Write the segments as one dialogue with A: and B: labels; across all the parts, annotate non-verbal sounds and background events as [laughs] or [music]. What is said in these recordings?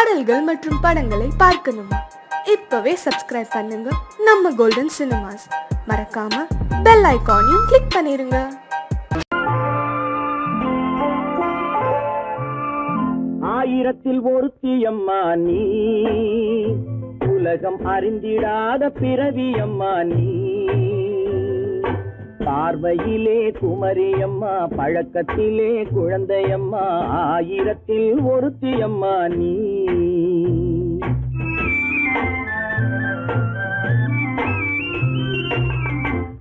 A: பாடல்கள் மற்றும் படங்களை பார்க்கணுமா. இப்பவே சப்ஸ்கிரைப் பண்ணுங்க. நம்ம கோல்டன் சினிமாஸ் மறக்காம பெல் ஐகானையும் கிளிக் பண்ணிருங்க.
B: ஆயிரத்தில் ஒருத்தியம்மா நீ. உலகம் அறிந்திடாத பிறவி அம்மா நீ. பார்வையிலே குமரியம்மா பழக்கத்திலே குழந்தையம்மா ஆயிரத்தில் ஒருத்தியம்மா நீ.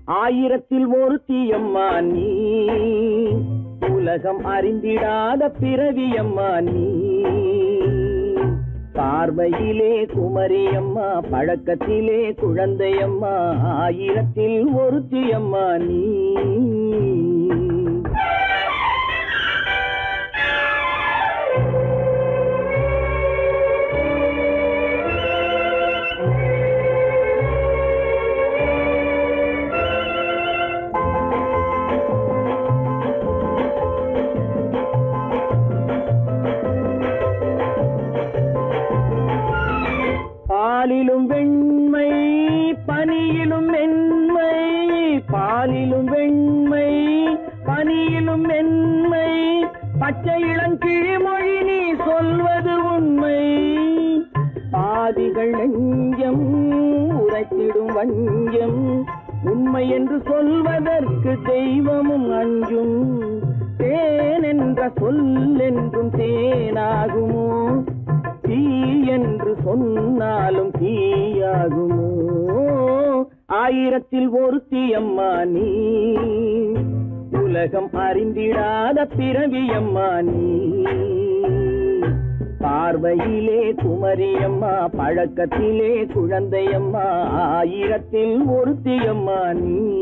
B: ஆயிரத்தில் ஒருத்தியம்மா நீ. உலகம் அறிந்திடாத பிறவியம்மா நீ. பார்வையிலே குமரியம்மா பழக்கத்திலே குழந்தையம்மா ஆயிரத்தில் ஒருத்தியம்மா நீ. பாலிலும் வெண்மை பனியிலும் மென்மை. பாலிலும் வெண்மை பனியிலும் மென்மை. பச்சை இளங்கிழிமொழி நீ சொல்வது உண்மை. பாதிகள் நெஞ்சம் உரைத்திடும் வஞ்சம். உண்மை என்று சொல்வதற்கு தெய்வமும் அஞ்சும். தேன் என்ற சொல் என்றும் தேனாகுமோ? தீ என்று சொன்னாலும் தீயாகுமோ? ஆயிரத்தில் ஒருத்தி அம்மா நீ. உலகம் அறிந்திடாத பிறவியம்மா நீ. பார்வையிலே குமரியம்மா பழக்கத்திலே குழந்தையம்மா ஆயிரத்தில் ஒருத்தியம்மா நீ.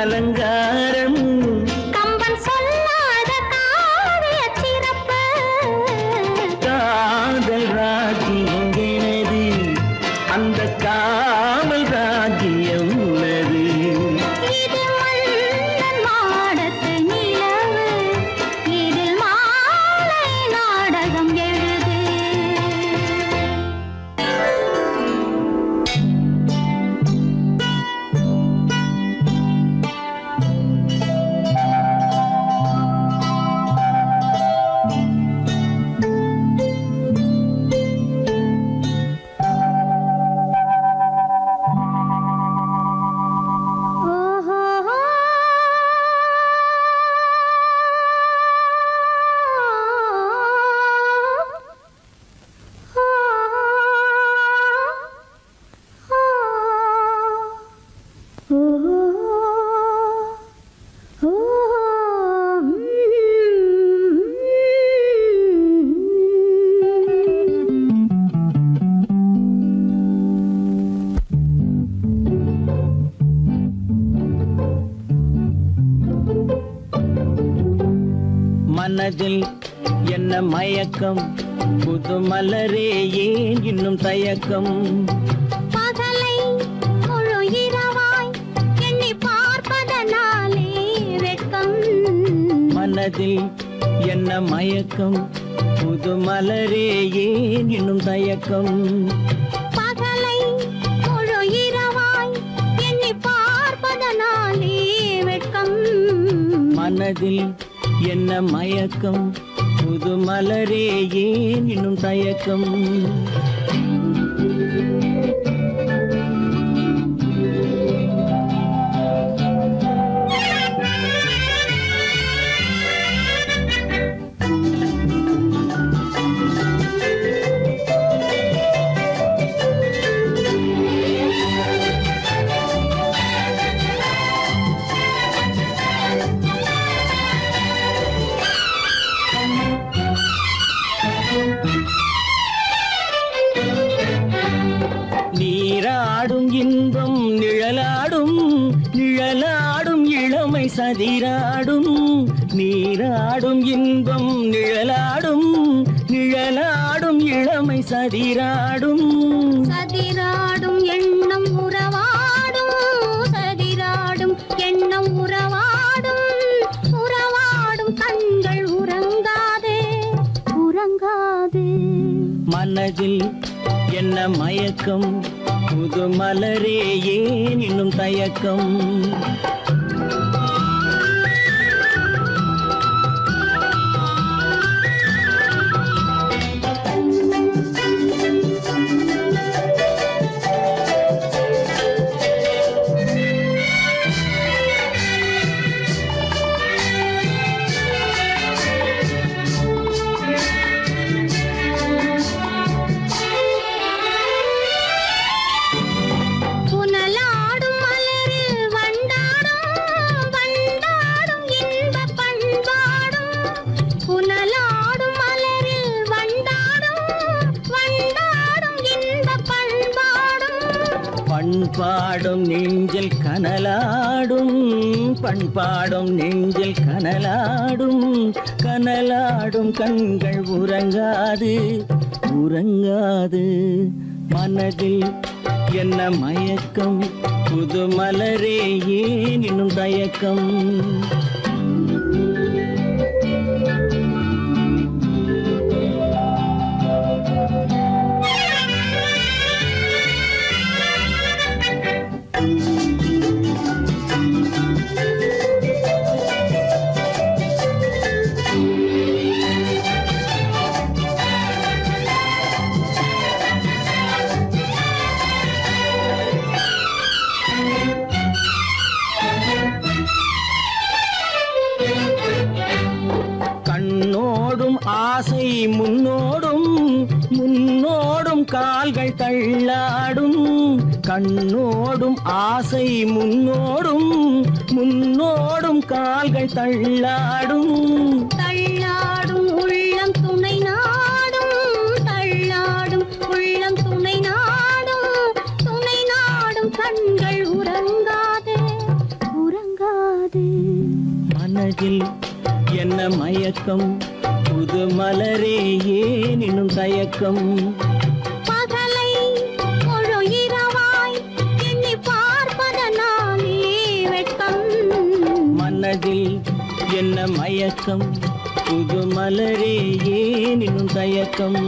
C: அலங்கா மயக்கம் புது மலரே ஏன் இன்னும் தயக்கம்?
D: பகலை முழு இரவாய் எண்ணி பார்ப்பதனாலே வெட்கம்.
C: மனதில் என்ன மயக்கம்? புது மலரே ஏன் இன்னும் தயக்கம்? மனதில் என்ன மயக்கம்? மலரே ஏன் இன்னும் தயக்கம்?
B: வணக்கம் கண்ணோடும் ஆசை முன்னோடும் முன்னோடும் கால்கள் தள்ளாடும். தள்ளாடும்
C: உள்ளம் துணை நாடும் தள்ளாடும் உள்ளம் துணை நாடும். துணை நாடும் கண்கள் உறங்காது உறங்காது.
B: மனதில் என்ன மயக்கம்? புது மலரே ஏனினும் தயக்கம்? புது மலரே ஏனினும் தயக்கம்?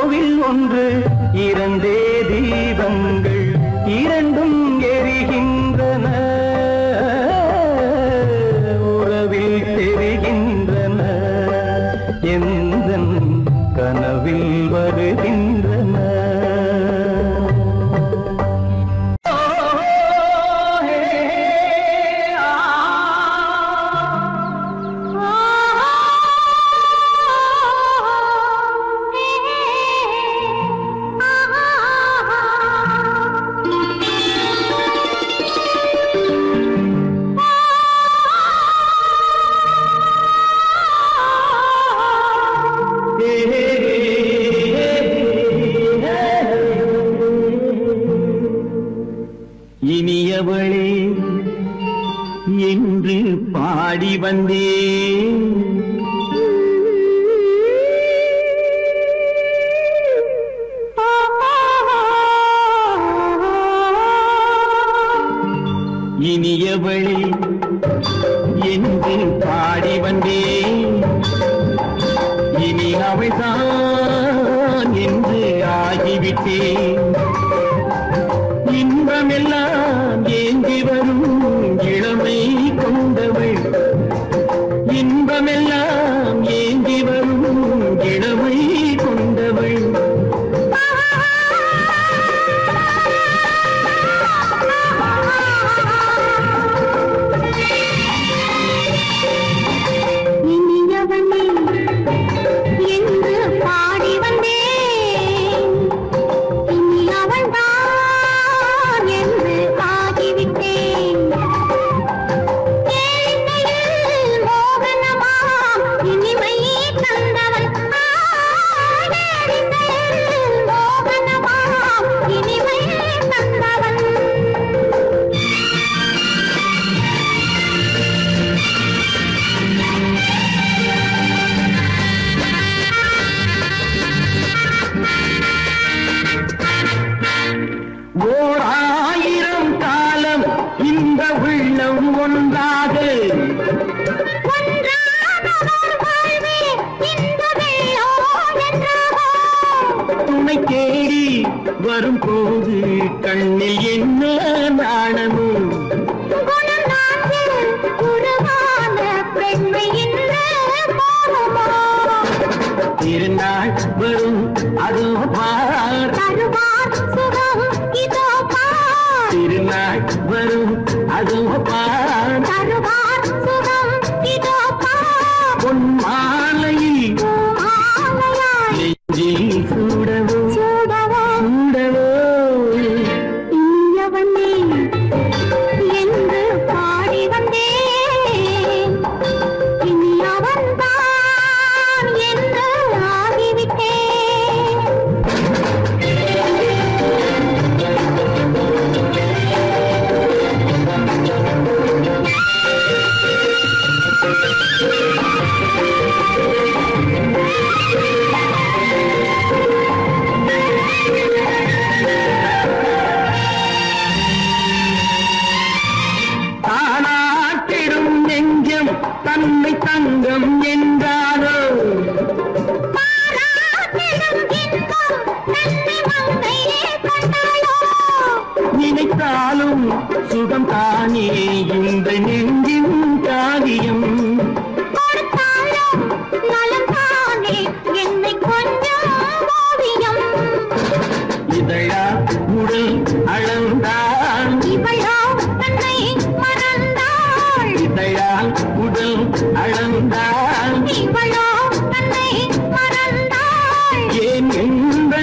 B: கோவில் ஒன்று இரண்டே தீபங்கள் இரண்டும்
C: எரிகின்ற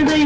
C: என்பதை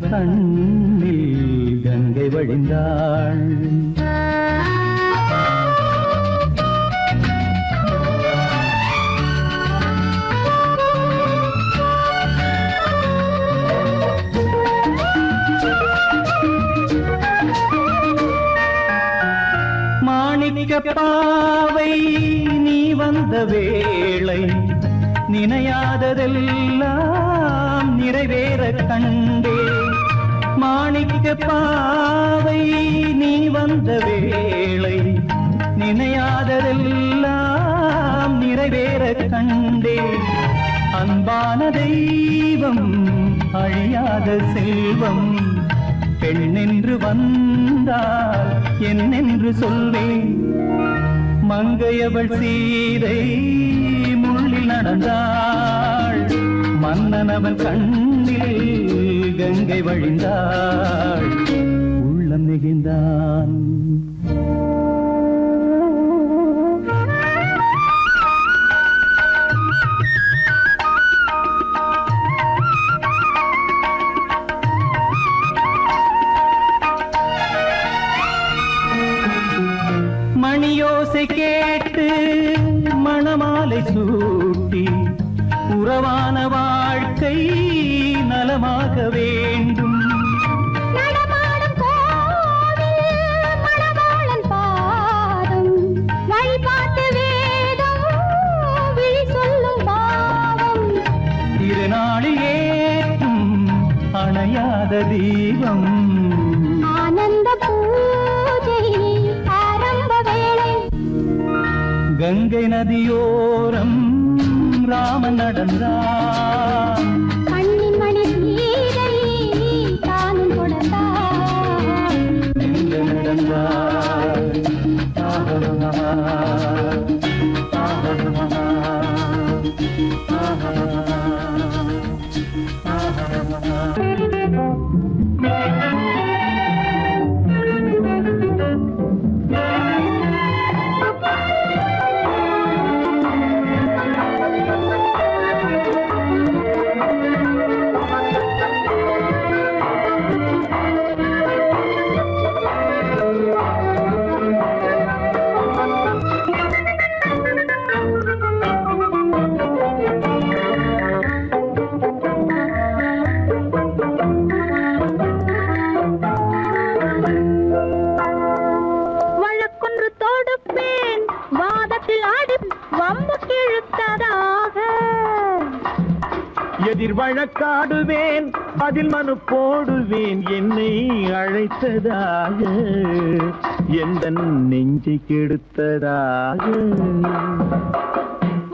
E: 奔。அவள் சீதை
C: முள்ளில் நடந்தாள். மன்னன் அவன் கண்ணில் கங்கை வழிந்தாள்.
F: நதியோரம் ராமன் நடந்தான்
B: வழக்காடுவேன் அதில் மனு போடுவேன் என்னை அழைத்ததாக எந்த நெஞ்சை கெடுத்ததாக.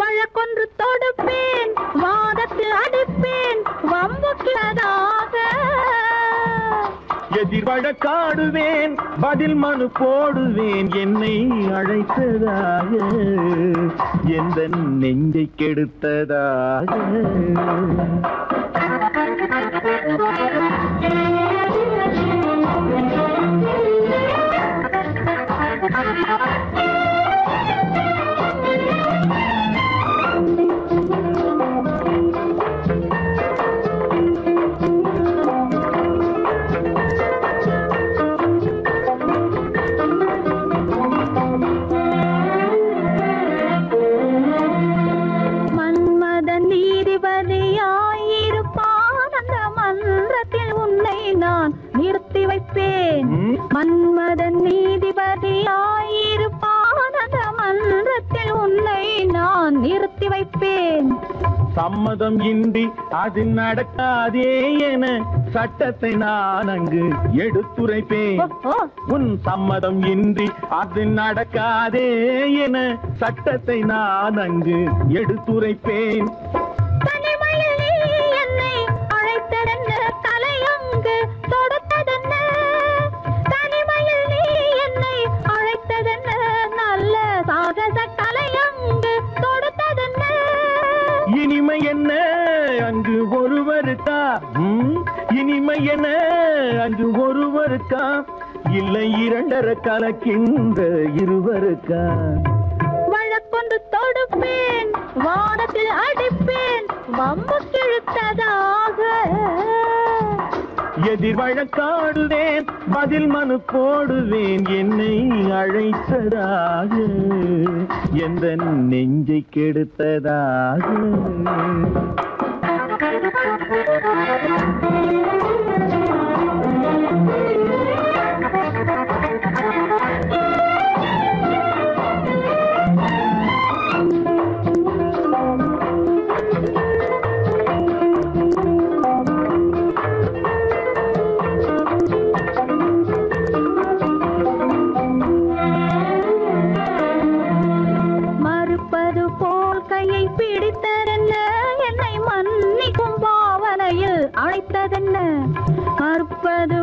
C: வழக்கொன்று தொடுப்பேன் வாதத்தில் அடிப்பேன் வம்பு கிழதாக
B: எதிர் வழக்காடுவேன் பதில் மனு போடுவேன் என்னை அழைத்ததாக எந்த நெஞ்சை கெடுத்ததாக. Thank you. அது நடக்காதே என சட்டத்தை நான் அங்கு எடுத்துரைப்பேன். உன் சம்மதம் இன்றி அது நடக்காதே என சட்டத்தை நான் அங்கு எடுத்துரைப்பேன். இனிமை என்ன அங்கு ஒருவருக்கா? இல்லை இரண்டரை கலக்கின்ற இருவருக்கா?
C: வழக்கொன்று தொடுப்பேன் வானத்தில் அடிப்பேன் வம்பு கிழுத்ததாக.
B: எதிர் வழக்காடுவேன் பதில் மனு போடுவேன் என்னை அழைத்ததாக. எந்த நெஞ்சை கெடுத்ததாக.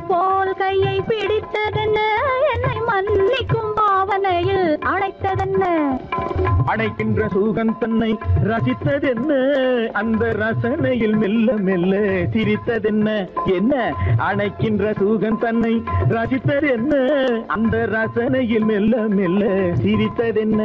C: போல் கையை பிடித்ததென்ன? என்னை மன்னிக்கும் பாவனையில் அடைத்ததென்ன?
B: அடைக்கின்ற சூகன் தன்னை ரசித்ததென்ன? அந்த ரசனையில் மெல்ல மெல்ல சிரித்ததென்ன? என்ன? அணைக்கின்ற சூகன் தன்னை ரசித்ததென்ன? அந்த ரசனையில் மெல்ல மெல்ல சிரித்ததென்ன?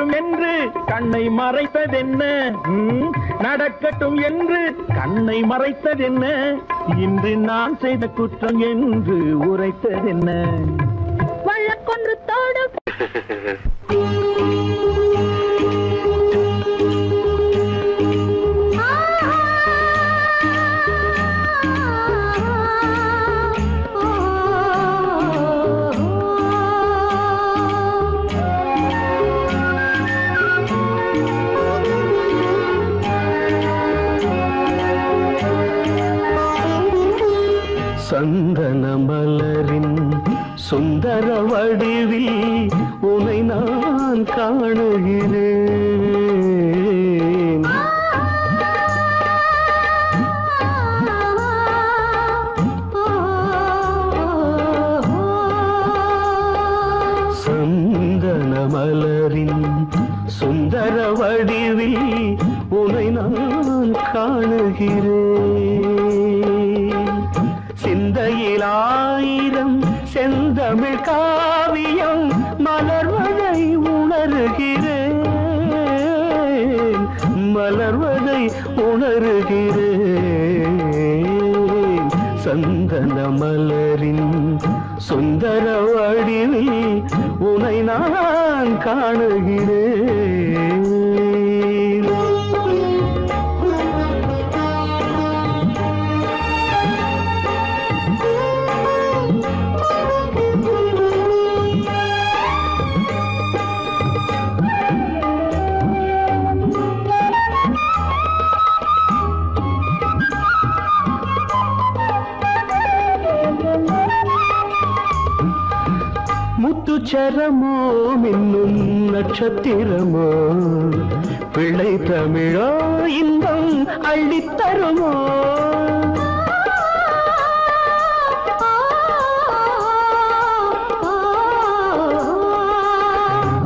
B: நடக்கட்டும் என்று கண்ணை மறைத்ததென்ன? ம், நடக்கட்டும் என்று கண்ணை மறைத்ததென்ன? இன்று நான் செய்த குற்றம் என்று உரைத்ததென்ன?
C: வழக்கொன்று தோடு. [laughs]
F: சுந்தர வடிவில் உனை நான் காணுகிறேன். மலரின் சுந்தர வடிவில் உனை நான் காணுகிறேன். நட்சத்திரமோ பிள்ளை தமிழோ இன்பம் அள்ளித்தருமோ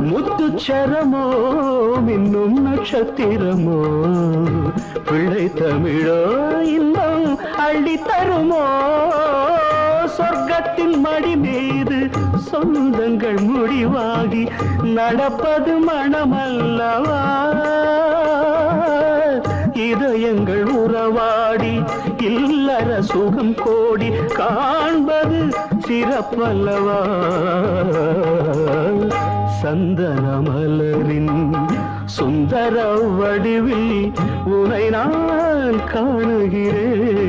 F: முத்துச்சரமோ மின்னும் நட்சத்திரமோ? பிள்ளை தமிழோ இன்பம் அள்ளித்தருமோ சொர்க்கத்தின் மடி மீது சொந்தங்கள் முடிவாகி நடப்பது மனமல்லவா? இதயங்கள் உறவாடி இல்லற சுகம் கோடி காண்பது சிறப்பல்லவா? சந்தன மலரின் சுந்தர வடிவில் உனை நான் காணுகிறேன்.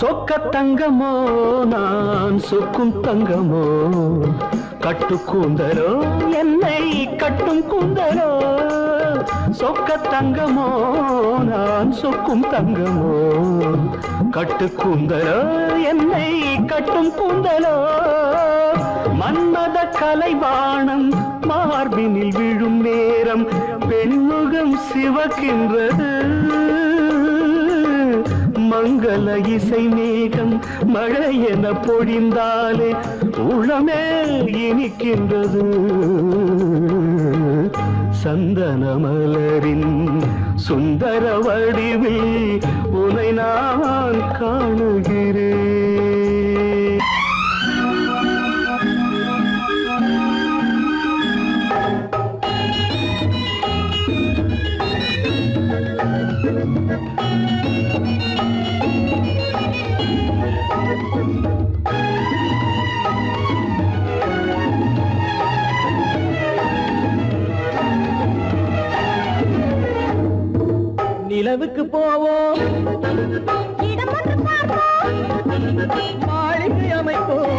F: சொக்க தங்கமோ நான் சொக்கும் தங்கமோ? கட்டு கூந்தலோ என்னை கட்டும் கூந்தலோ? சொக்க தங்கமோ நான் சொக்கும் தங்கமோ? கட்டு கூந்தலோ என்னை கட்டும் கூந்தலோ? மன்மத கலைவாணம் மார்பினில் விழும் நேரம் பெண்முகம் சிவக்கின்றது. மங்கள இசை மேகம் மழையென பொழிந்தாலே உளமே இனிக்கின்றது. சந்தன மலரின் சுந்தர வடிவில் உனை நான் காணுகிறேன்.
B: நிலவுக்கு போவோம். மாளிகை அமைப்போம்.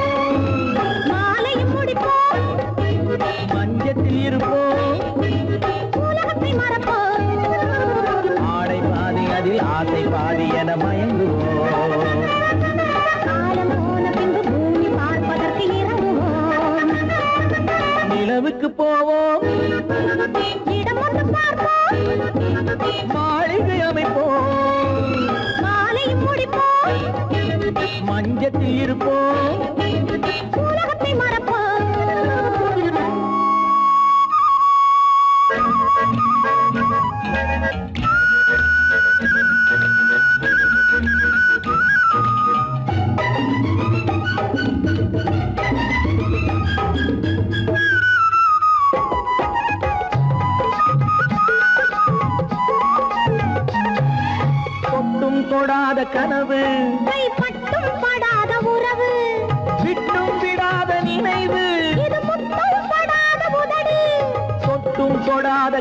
C: மாலையும் முடிப்போம்.
B: மஞ்சத்தில் இருப்போம்.
C: உலகத்தை மறப்போம்.
B: ஆடை பாதி அதில் ஆசை பாதி என மயங்குவோம். நிலவுக்கு போவோம்.
C: இடம் ஒன்று பார்ப்போம்.
B: மாளிகை அமைப்போம்
C: மாலையும் முடிப்போம்
B: மஞ்சத்தில் இருப்போம்
C: உலகத்தை மறப்போம்
B: Thank you.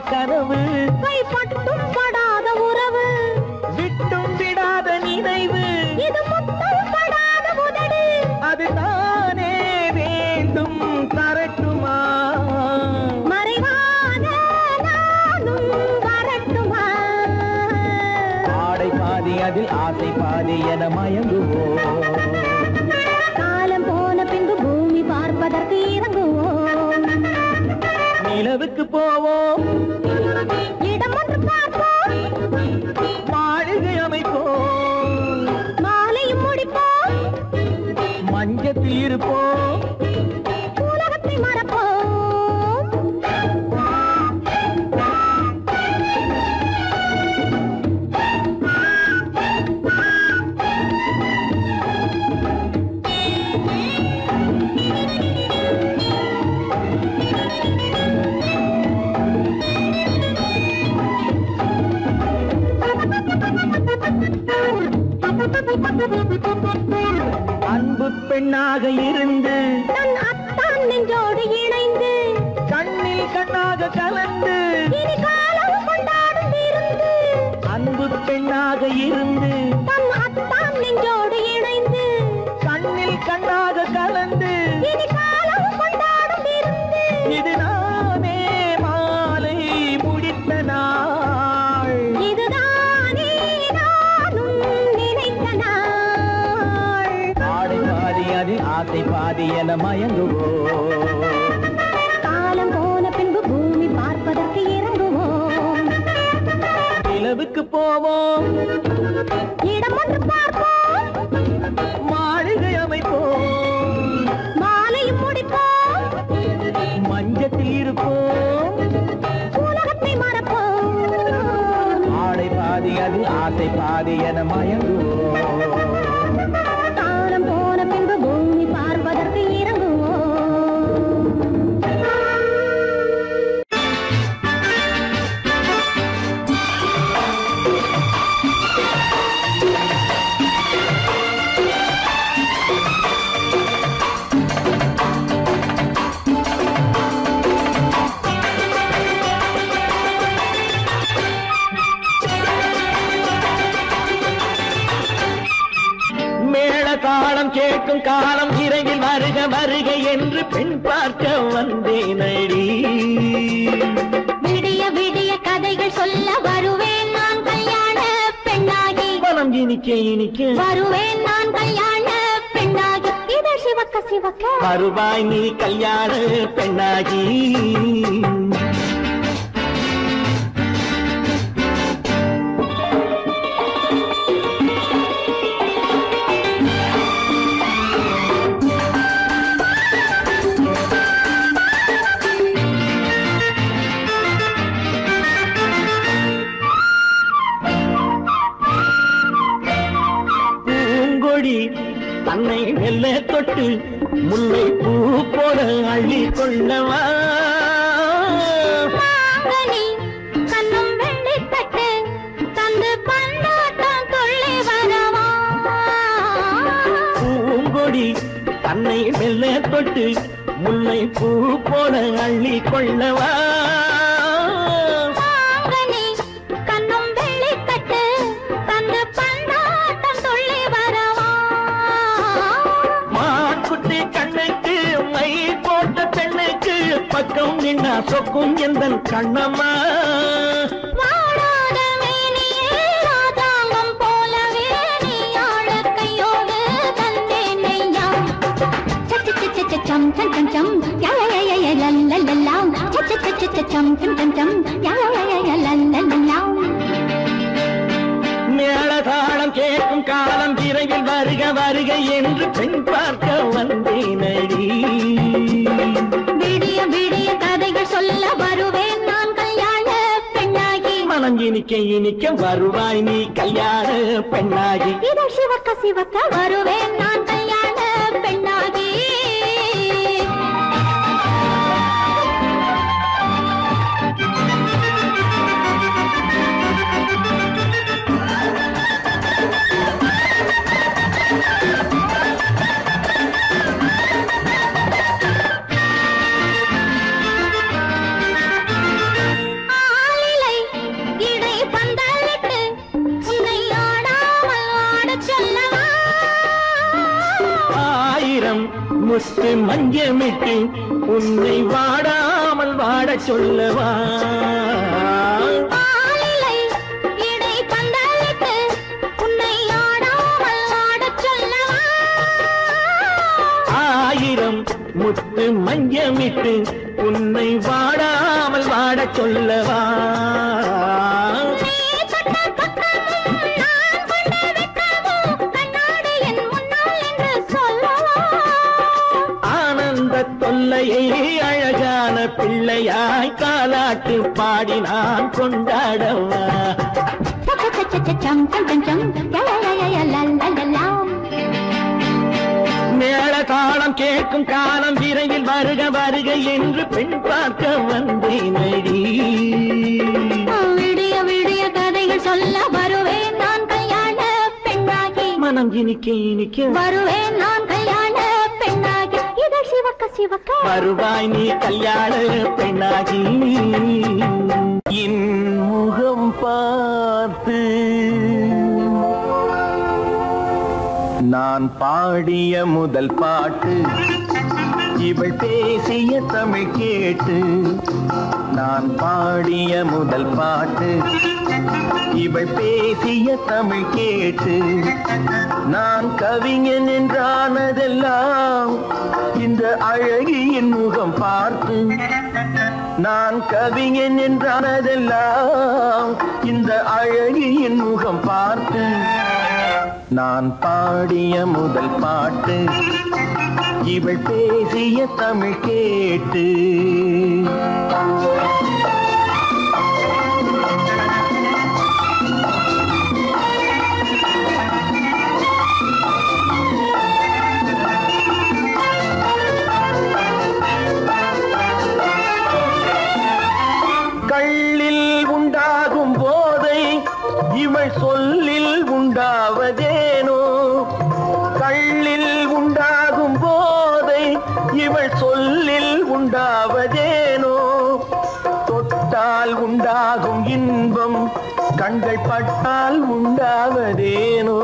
B: கனவு.
C: கைப்பட்டும் படாத உறவு.
B: விட்டும் விடாத நினைவு.
C: இது முத்தம் படாத உதடு.
B: அது தானே வேண்டும் தரட்டுமா
C: மறைவான வரட்டுமா
B: ஆடை பாதி அதில் ஆசை பாதி என மயங்குவோம். நிலவுக்கு போவோம். அன்பு பெண்ணாக இருந்து ಮಯಂಗುವೋ பக்கம் நின்னா சொக்கும் எந்த கண்ணம்மா
C: சம் சம் சம் சம் யா யா யா யா யா லா லா லா லா. சச்ச சச்ச சச்ச சம் சம் சம் யா யா யா யா.
B: மேளதாளம் கேட்கும் காலம் விரைவில் வருக வருக என்று பெண் பார்க்க வந்தேனடி
C: விடிய கதைகள் சொல்ல வருவேன் நான் கல்யாண பெண்ணாகி.
B: மனம் இனிக்க இனிக்க வருவாய் நீ கல்யாண பெண்ணாகி.
C: இதழ் சிவக்க சிவக்க வருவேன் நான்
B: முத்து மஞ்சமிட்டு உன்னை வாடாமல் வாடச் சொல்லவா? ஆயிரம் முத்து மஞ்சமிட்டு உன்னை வாடாமல் வாடச் சொல்லவா? பிள்ளையாய் காலாட்டு பாடி நான் கொண்டாடவா.
C: சம் சம் சம் சம் யா யா யா யா லா லா லா லா
B: மேள தாளம் கேட்கும் காலம் விரைவில் வருக வருக என்று பெண் பார்க்க வந்தேனடி.
C: விடிய விடிய கதைகள் சொல்ல வருவேன் நான் கல்யாண பெண்ணாகி.
B: மனம் இனிக்க இனிக்க
C: வருவேன் நான் சிவக்க சிவக்க.
B: வருவாய் நீ கல்யாண பெண்ணாகி என் முகம் பார்த்து நான் பாடிய முதல் பாட்டு இவள் பேசிய தமிழ் கேட்டு நான் பாடிய முதல் பாட்டு. இவள் பேசிய தமிழ் கேட்டு நான் கவிஞன் என்றானதெல்லாம் இந்த அழகியின் முகம் பார்த்து. நான் கவிஞன் என்றானதெல்லாம் இந்த அழகியின் முகம் பார்த்து. நான் பாடிய முதல் பாட்டு இவள் பேசிய தமிழ் கேட்டு. கள்ளில் உண்டாகும் போதை இவள் சொல்லில் உண்டாவதே உண்டாவதேனோ? தொட்டால் உண்டாகும் இன்பம் கண்கள் பட்டால் உண்டாவதேனோ?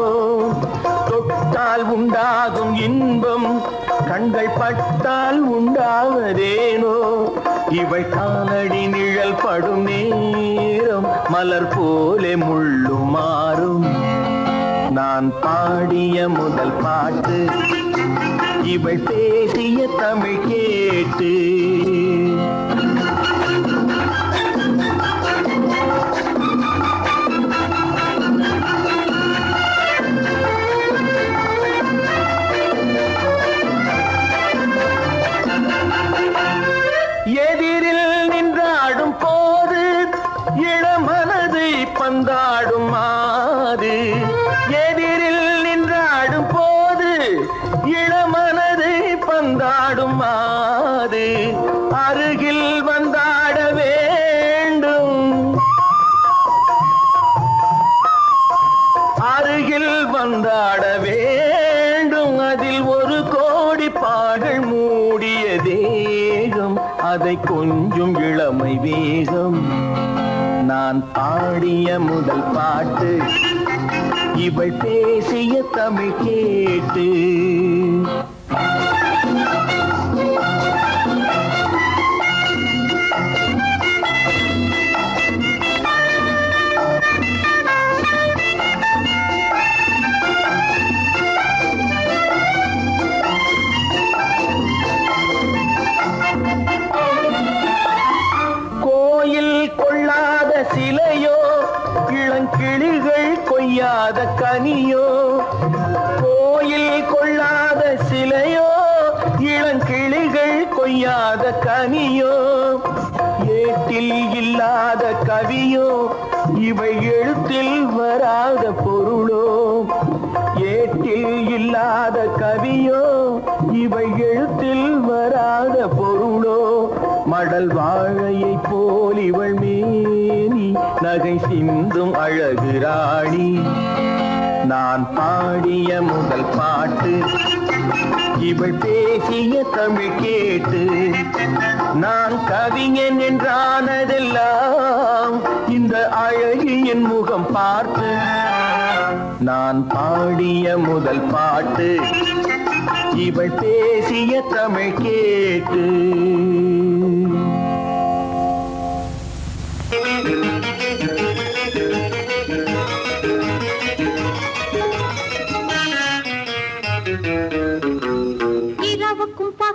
B: தொட்டால் உண்டாகும் இன்பம் கண்கள் பட்டால் உண்டாவதேனோ? இவை காலடி நிழல் படும் நேரம் மலர் போலே முள்ளுமாறும் நான் பாடிய முதல் பாட்டு இவள் பேசிய தமிழ் கேட்டு அதை கொஞ்சும் இளமை வேகம். நான் பாடிய முதல் பாட்டு இவள் பேசிய தமிழ் கேட்டு. கொய்யாத கனியோ கோயில் கொள்ளாத சிலையோ? இளங்கிளிகள் கொய்யாத கனியோ? ஏட்டில் இல்லாத கவியோ? இவை எழுத்தில் வராத பொருளோ? ஏட்டில் இல்லாத கவியோ? இவை எழுத்தில் வராத பொருளோ? மடல் வாழையை போல் இவள் மேனி நகை சிந்தும் அழகு ராணி. நான் பாடிய முதல் பாட்டு. இவள் பேசிய தமிழ் கேட்டு நான் கவிஞன் என்றானதெல்லாம் இந்த அழகியின் முகம் பார்த்து. நான் பாடிய முதல் பாட்டு இவள் பேசிய தமிழ் கேட்டு.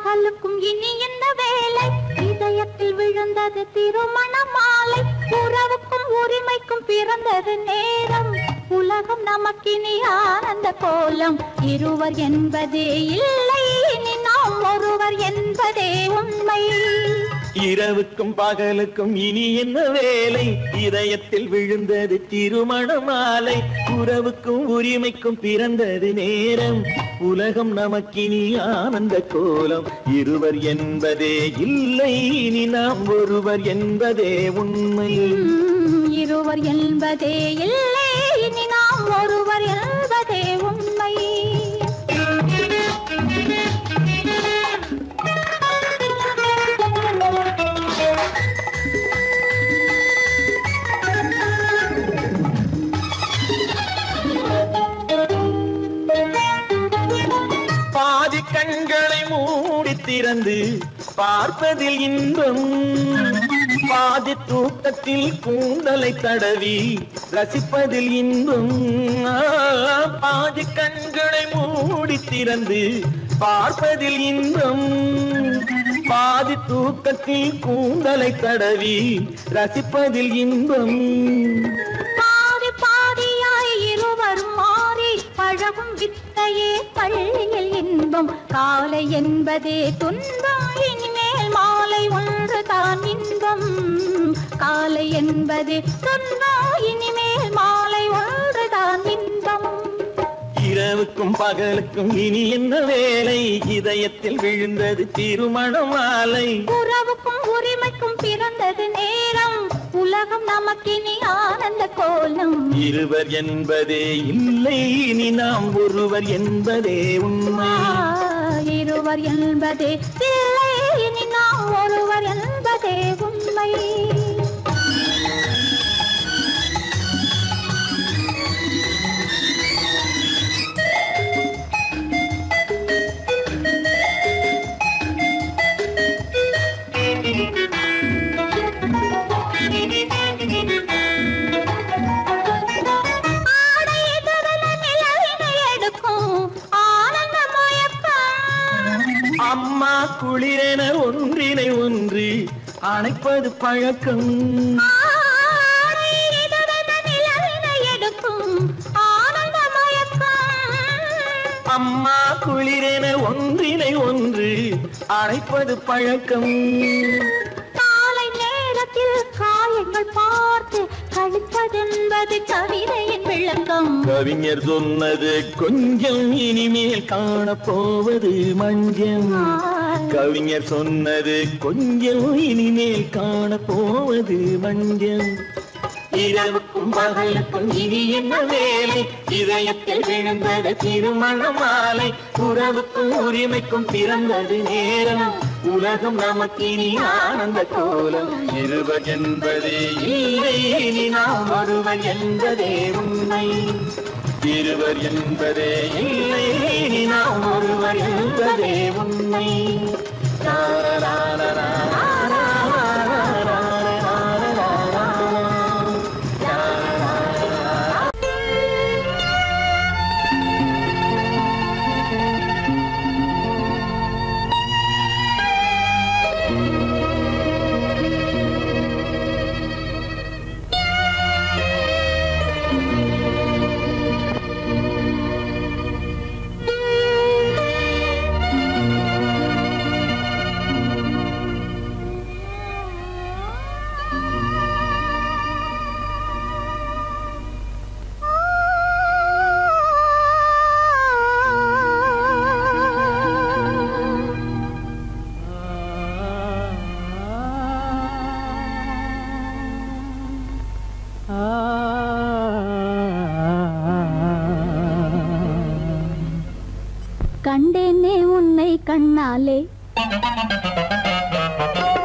C: பகலுக்கும் இனி என்ன வேலை. இதயத்தில் விழுந்தது திருமண மாலை உறவுக்கும் உரிமைக்கும் பிறந்தது நேரம். உலகம் நமக்கினி ஆனந்த கோலம். இருவர் என்பதே இல்லை. இனி நாம் ஒருவர் என்பதே உண்மை.
B: இரவுக்கும் பகலுக்கும் இனி என்ன வேலை? இதயத்தில் விழுந்தது திருமண மாலை உறவுக்கும் உரிமைக்கும் பிறந்தது நேரம். உலகம் நமக்கினி ஆனந்த கோலம். இருவர் என்பதே இல்லை. இனி நாம் ஒருவர் என்பதே உண்மை.
C: இருவர் என்பதே இல்லை. இனி நாம் ஒருவர்
B: திறந்து பார்ப்பதில் இன்பம். பாதி தூக்கத்தில் கூந்தலை தடவி ரசிப்பதில் இன்பம். பாதி கண்களை மூடி திறந்து பார்ப்பதில் இன்பம். பாதி தூக்கத்தில் கூந்தலை தடவி ரசிப்பதில் இன்பம்.
C: பாதி பாதியாய் இருவரும் மாறி பழகும் வித்தையே பள்ளியில் இன்பம். காலை என்பதே துன்பம். இனிமேல் மாலை ஒன்று தான் இன்பம். காலை என்பதே துன்பம். இனிமேல் மாலை ஒன்று தான் இன்பம்.
B: இரவுக்கும் பகலுக்கும் இனி என்ன வேலை? இதயத்தில் விழுந்தது திருமண மாலை
C: உறவுக்கும் உரிமைக்கும் பிறந்தது நேரம். உலகம் நமக்கினி ஆனந்த கோலம்.
B: இருவர் என்பதே இல்லை இனி நாம் ஒருவர் என்பதே உண்மை.
C: இருவர் என்பதே இல்லை இனி நாம் ஒருவர்
B: பழக்கம் அம்மா குளிரென ஒன்றினை ஒன்று அணைப்பது பழக்கம்.
C: காலை நேரத்தில் காயங்கள் பார்த்து கழித்த போவதென்பது கவிதையின் விளக்கம்.
B: கவிஞர் சொன்னது கொஞ்சம் இனிமேல் காணப்போவது மஞ்சள் கவிஞர் சொன்னது கொஞ்சம் இனிமேல் காண போவது மஞ்சள் இரவுக்கும் பகலுக்கும் இனி என்ன வேலை? இதயத்தில் விழுந்தது திருமண மாலை. உறவுக்கும் உரிமைக்கும் பிறந்தது நேரம். உலகம் நமக்கு இனி ஆனந்த கோலம். இருவர் என்பதே இல்லை இனி நாம் ஒருவர் என்பதே உண்மை. இருவர் என்பதே இல்லை இனி நாம் ஒருவர் என்பதே உண்மை. la la
C: la la கண்ணாலே.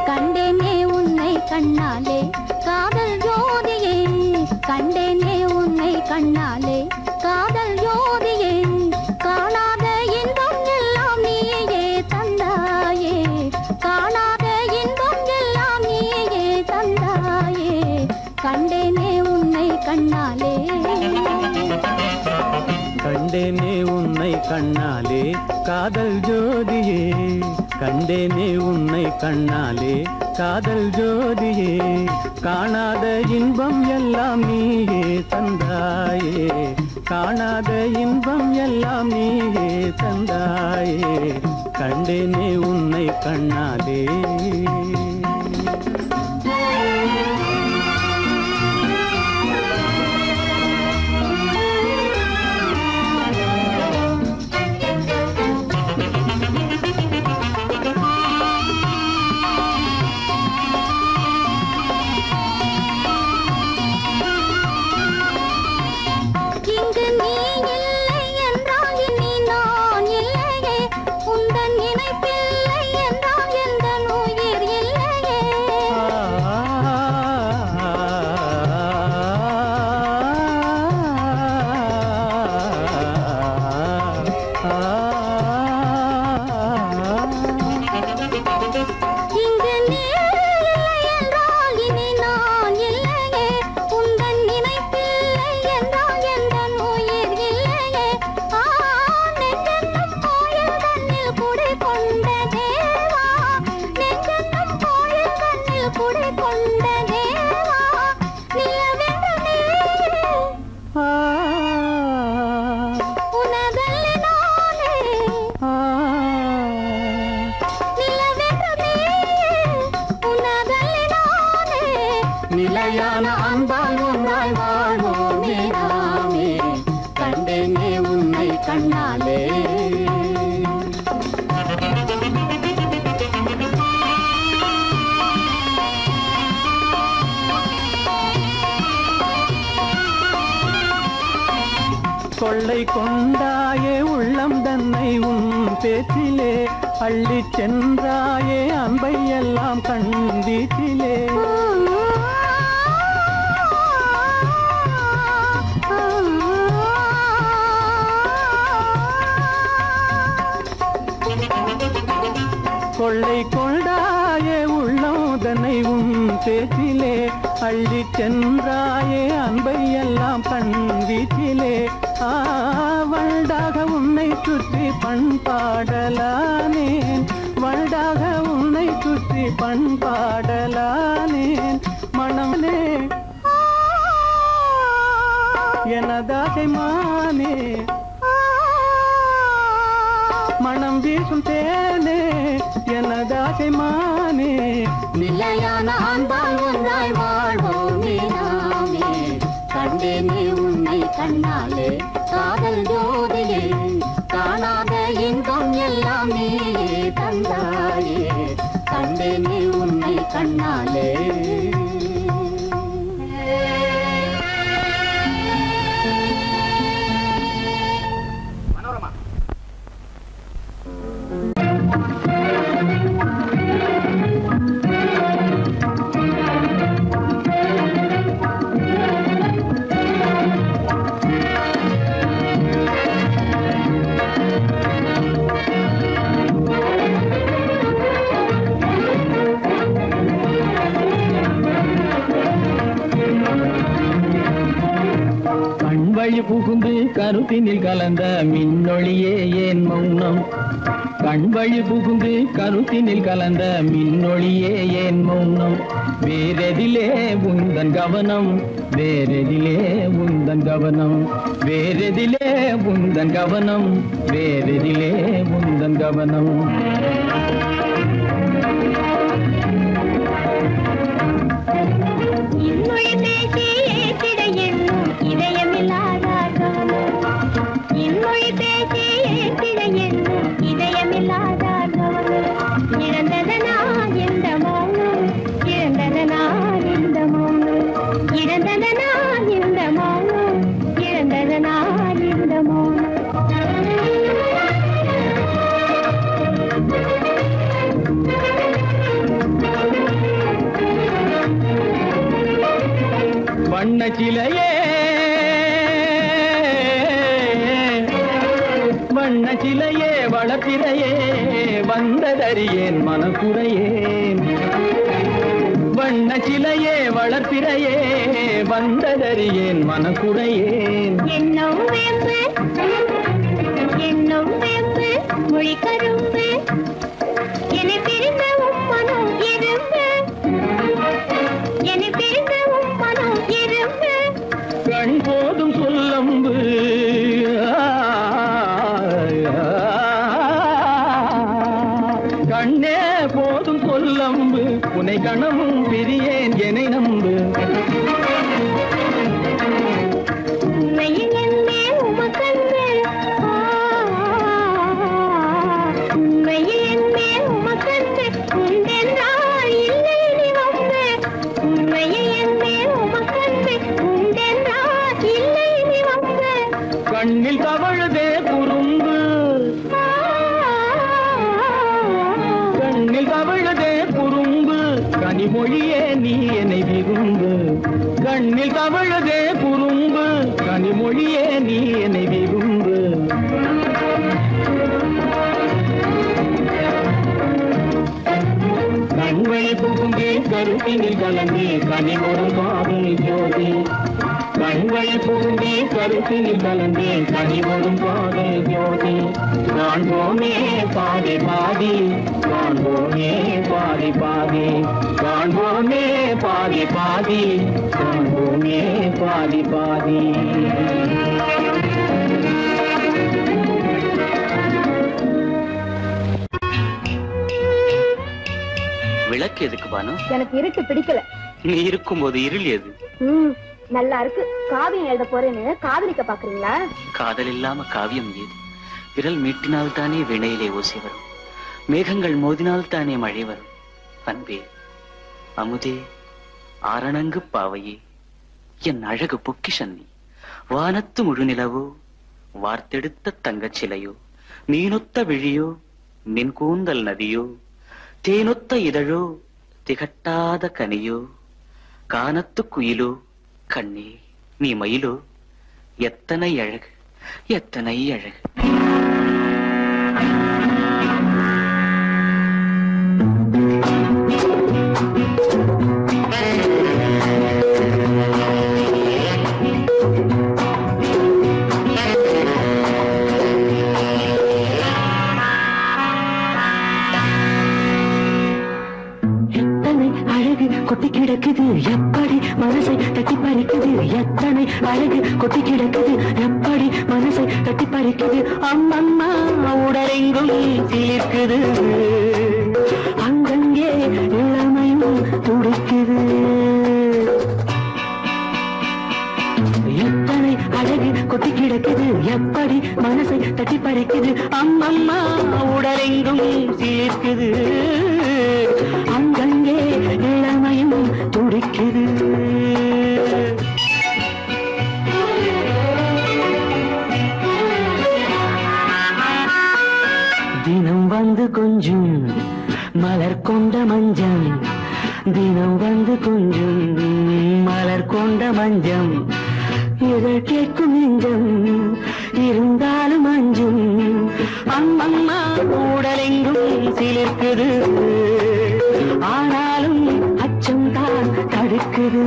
C: கண்டேனே உன்னை கண்ணாலே. காதல் ஜோதியே கண்டேனே உன்னை கண்ணாலே. காதல் ஜோதியே கண்டேனே உன்னை கண்ணாலே.
E: காதல் ஜோதியே காணாத இன்பம் எல்லாம் நீயே தந்தாயே. காணாத இன்பம் எல்லாம் நீயே தந்தாயே. கண்டேனே உன்னை கண்ணாலே.
B: கருத்தினில் கலந்த மின்னொழியே ஏன் மௌனம்? கண்வழி புகுந்து கருத்தினில் கலந்த மின்னொழியே ஏன் மௌனம்? வேறெதிலே உந்தன் கவனம் வேறெதிலே உந்தன் கவனம். வேறெதிலே உந்தன் கவனம் வேறெதிலே உந்தன் கவனம். வண்ண சிலையே வளப்பிறையே வந்ததறியேன் மனக்குறையேன் வண்ண சிலையே வளர்ப்பிறையே வந்ததறியேன் மனக்குறையேன்
C: என்னும் வேம்பு என்னும் வேம்பு மொழி கரும்பு.
B: கருத்தினில் கலந்தே கனிமொரு பாதல் ஜோதி கண்வழி புகுந்தே கருத்தினில் கலந்தே கனிமொரும் பாதல் ஜோதி நான் காண்போமே பாதி பாதி காண்போமே பாதி பாதி நான் காண்போமே பாதி பாதி நான் காண்போமே பாதி பாதி
G: விளக்கு எதுக்கு பானு?
H: எனக்கு இருட்டு பிடிக்கல.
G: நீ இருக்கும்போது இருள் எது?
H: நல்லா இருக்கு. காவியம் எழுத போறேன்னு காதலிக்க பாக்குறீங்களா?
G: காதல் இல்லாம காவியம் ஏது விரல் மீட்டினால் தானே வினையிலே ஓசை வரும். மேகங்கள் மோதினால் தானே மழை வரும். அன்பே அமுதே ஆரணங்கு பாவையே. என் அழகு பொக்கிஷன் நீ. வானத்து முழுநிலவோ வார்த்தெடுத்த தங்கச் சிலையோ மீனொத்த விழியோ மின் கூந்தல் நதியோ. தேனொத்த இதழோ திகட்டாத கனியோ கானத்து குயிலோ கண்ணே நீ மயிலோ எத்தனை அழகு எத்தனை அழகு
B: எப்படி மனசை தட்டி பறிக்குது? எத்தனை அழகு கொட்டி கிடக்குது? எப்படி மனசை தட்டி பறிக்குது? அம்மம்மா உடலெங்கும் சிலிர்க்குது. அங்கங்கே இளமையும் துடிக்குது.
I: எத்தனை அழகு கொட்டி கிடக்குது? எப்படி மனசை தட்டி பறிக்குது? அம்மம்மா உடலெங்கும் சிலிர்க்குது. கொஞ்சம் மலர் கொண்ட மஞ்சம் தினம் வந்து கொஞ்சம். மலர் கொண்ட மஞ்சம் இதழ் கேட்கும் நெஞ்சம் இருந்தாலும் அஞ்சும். அம்மம்மா உடலெங்கும் சிலிர்க்குது. ஆனாலும் அச்சம் தான் தடுக்குது.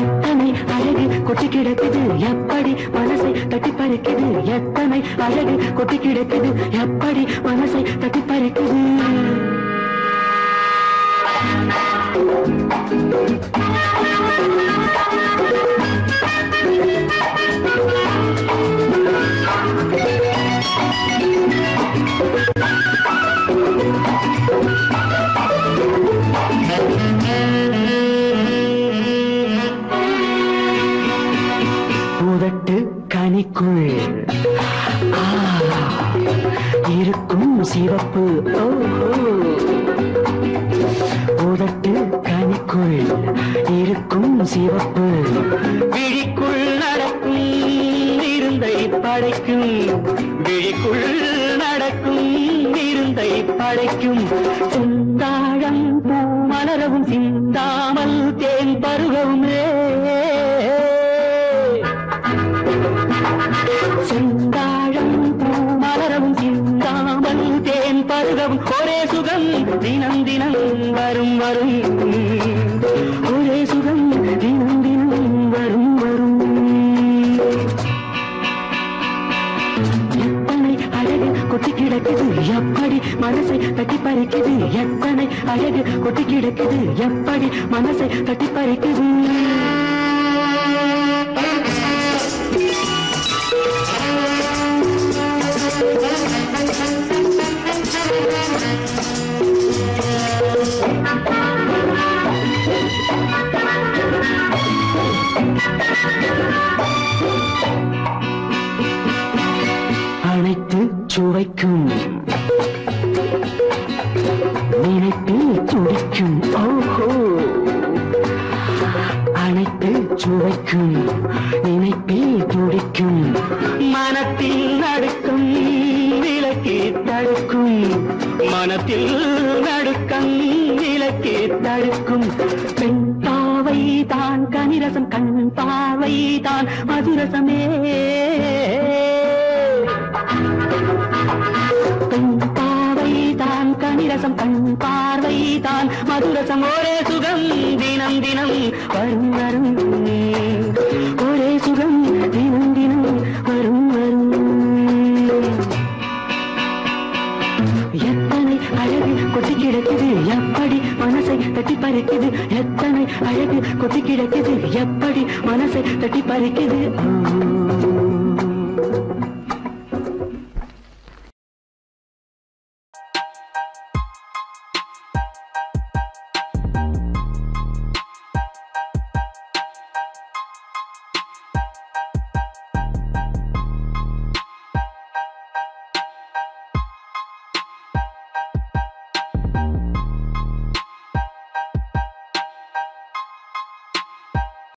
I: எத்தனை அழகு கொட்டி கிடக்குது எப்படி மனசை தட்டி பறிக்குது எத்தனை அழகு கொட்டி கிடக்குது எப்படி மனசை தட்டி பறிக்குது Thank [laughs] you. கனிக்குள் இருக்கும் சிவப்பு. உதட்டு கனிக்குள் இருக்கும் சிவப்பு. விழிக்குள் நடக்கும் இருந்தை படைக்கும். விழிக்குள் நடக்கும் இருந்தை படைக்கும். சுந்தாழம் பூ மலரவும் சிந்தாமல் தேன் பருகவும் ரே. சுகம் ஒரே சுகம் தினம் தினம் வரும் வரும். ஒரே சுகம் தினம் தினம் வரும் வரும். எத்தனை அழகு கொட்டி கிடக்குது எப்படி மனசை தட்டி பறிக்குது? எத்தனை அழகு கொட்டி கிடக்குது எப்படி மனசை தட்டி பறிக்குது? தான் மதுரசமே பெண் பாவை தான் கனிரசம் கண் பார்வை தான் மதுரசம். ஒரே சுகம் தினம் தினம் வரும் வரும். ஒரே சுகம் தினம் தினம் வரும் வரும். எத்தனை அழகு கொட்டி கிடக்குது எப்படி மனசை தட்டி பறிக்குது. எத்தனை அழகு கொட்டி கிடக்குது எப்படி மனசை தட்டி பறிக்குது.